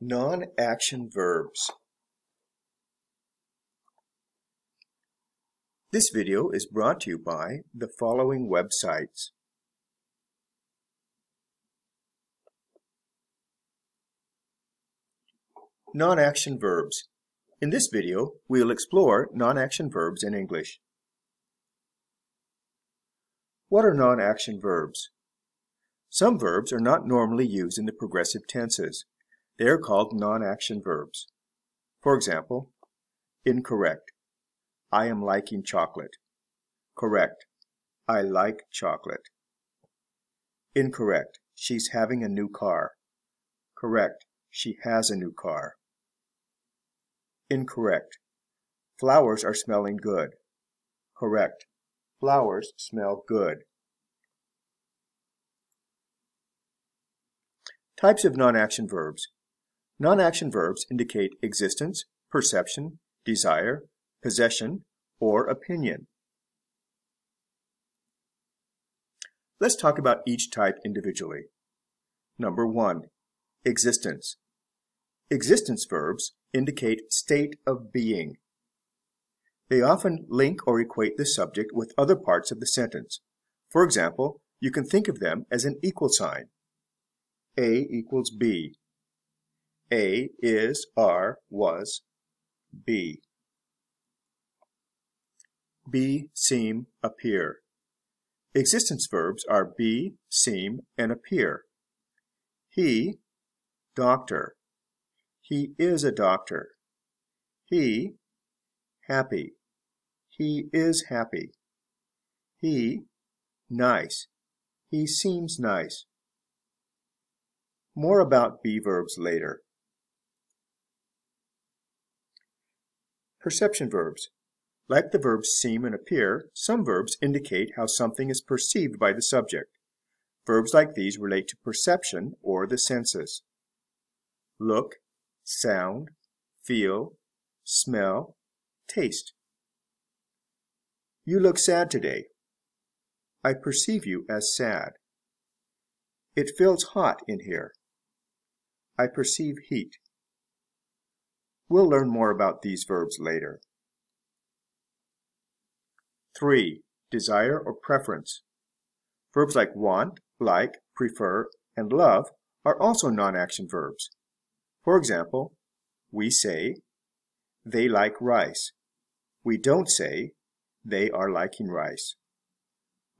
Non-action verbs. This video is brought to you by the following websites. Non-action verbs. In this video, we will explore non-action verbs in English. What are non-action verbs? Some verbs are not normally used in the progressive tenses. They are called non-action verbs. For example, incorrect. I am liking chocolate. Correct. I like chocolate. Incorrect. She's having a new car. Correct. She has a new car. Incorrect. Flowers are smelling good. Correct. Flowers smell good. Types of non-action verbs. Non-action verbs indicate existence, perception, desire, possession, or opinion. Let's talk about each type individually. Number one, existence. Existence verbs indicate state of being. They often link or equate the subject with other parts of the sentence. For example, you can think of them as an equal sign. A equals B. A is, are, was, be. Be, seem, appear. Existence verbs are be, seem, and appear. He, doctor. He is a doctor. He, happy. He is happy. He, nice. He seems nice. More about be verbs later. Perception verbs. Like the verbs seem and appear, some verbs indicate how something is perceived by the subject. Verbs like these relate to perception or the senses. Look, sound, feel, smell, taste. You look sad today. I perceive you as sad. It feels hot in here. I perceive heat. We'll learn more about these verbs later. 3. Desire or preference. Verbs like want, like, prefer, and love are also non-action verbs. For example, we say, they like rice. We don't say, they are liking rice.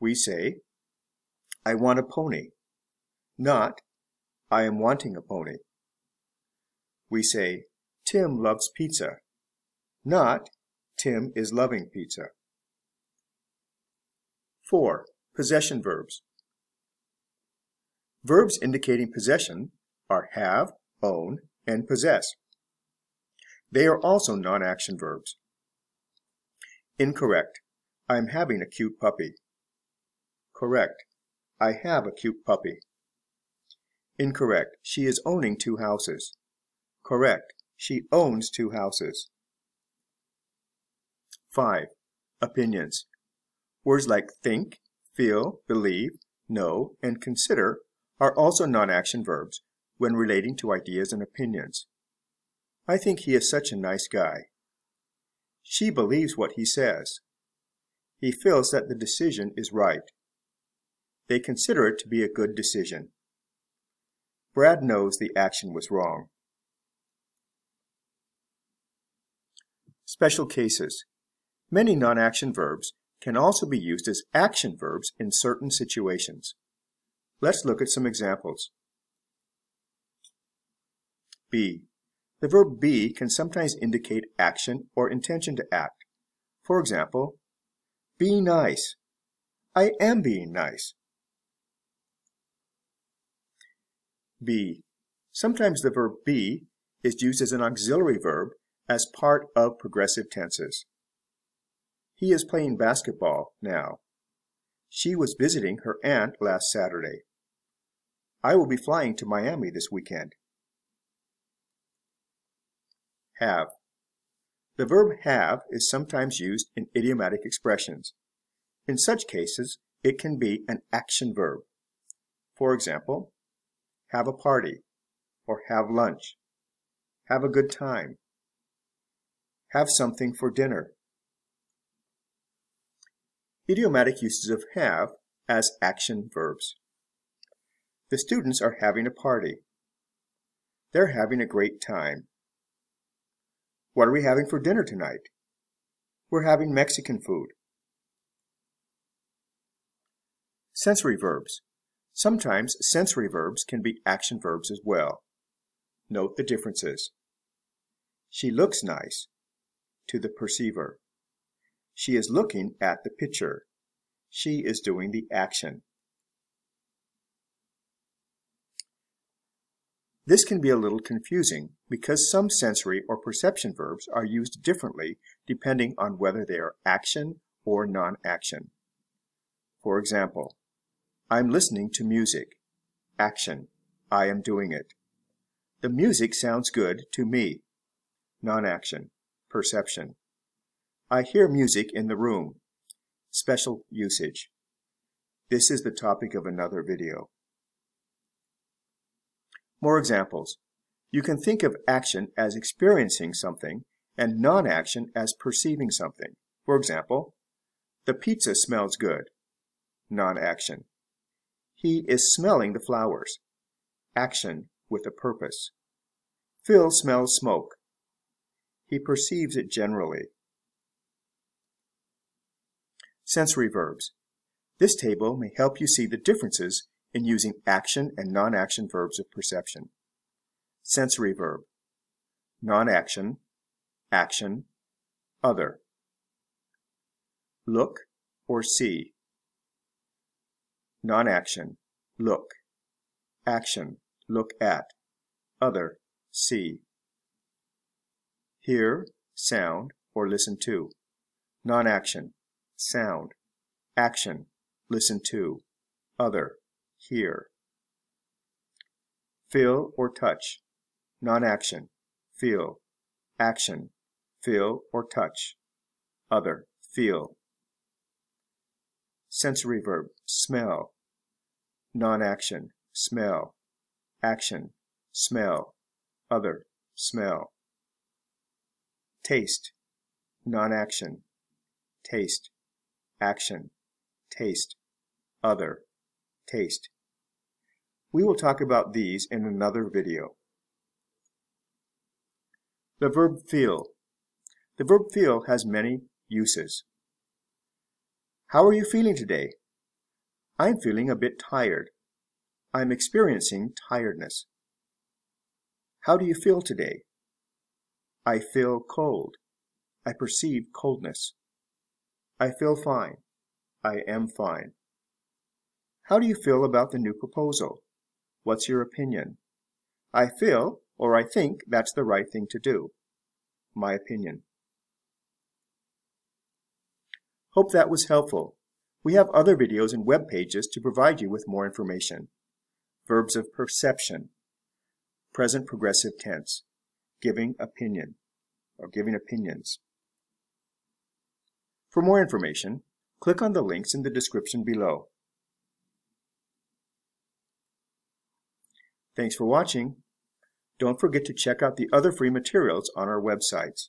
We say, I want a pony. Not, I am wanting a pony. We say, Tim loves pizza. Not, Tim is loving pizza. 4. Possession verbs. Verbs indicating possession are have, own, and possess. They are also non-action verbs. Incorrect. I am having a cute puppy. Correct. I have a cute puppy. Incorrect. She is owning two houses. Correct. She owns two houses. 5. Opinions. Words like think, feel, believe, know, and consider are also non-action verbs when relating to ideas and opinions. I think he is such a nice guy. She believes what he says. He feels that the decision is right. They consider it to be a good decision. Brad knows the action was wrong. Special cases. Many non-action verbs can also be used as action verbs in certain situations. Let's look at some examples. Be. The verb be can sometimes indicate action or intention to act. For example, be nice. I am being nice. Be. Sometimes the verb be is used as an auxiliary verb as part of progressive tenses. He is playing basketball now. She was visiting her aunt last Saturday. I will be flying to Miami this weekend. Have. The verb have is sometimes used in idiomatic expressions. In such cases, it can be an action verb. For example, have a party or have lunch. Have a good time. Have something for dinner. Idiomatic uses of have as action verbs. The students are having a party. They're having a great time. What are we having for dinner tonight? We're having Mexican food. Sensory verbs. Sometimes sensory verbs can be action verbs as well. Note the differences. She looks nice to the perceiver. She is looking at the picture. She is doing the action. This can be a little confusing because some sensory or perception verbs are used differently depending on whether they are action or non-action. For example, I'm listening to music. Action. I am doing it. The music sounds good to me. Non-action. Perception. I hear music in the room. Special usage. This is the topic of another video. More examples. You can think of action as experiencing something and non-action as perceiving something. For example, the pizza smells good. Non-action. He is smelling the flowers. Action with a purpose. Phil smells smoke. He perceives it generally. Sensory verbs. This table may help you see the differences in using action and non-action verbs of perception. Sensory verb. Non-action, action, other. Look or see. Non-action, look. Action, look at. Other, see. Hear, sound, or listen to. Non-action, sound. Action, listen to. Other, hear. Feel or touch. Non-action. Feel. Action. Feel or touch. Other. Feel. Sensory verb. Smell. Non-action. Smell. Action. Smell. Other. Smell. Taste. Non-action. Taste. Action. Taste. Other taste. We will talk about these in another video. The verb feel. The verb feel has many uses. How are you feeling today? I'm feeling a bit tired. I'm experiencing tiredness. How do you feel today? I feel cold. I perceive coldness. I feel fine. I am fine. How do you feel about the new proposal? What's your opinion? I feel, or I think, that's the right thing to do. My opinion. Hope that was helpful. We have other videos and web pages to provide you with more information. Verbs of perception, present progressive tense, giving opinion, or giving opinions. For more information, click on the links in the description below. Thanks for watching. Don't forget to check out the other free materials on our websites.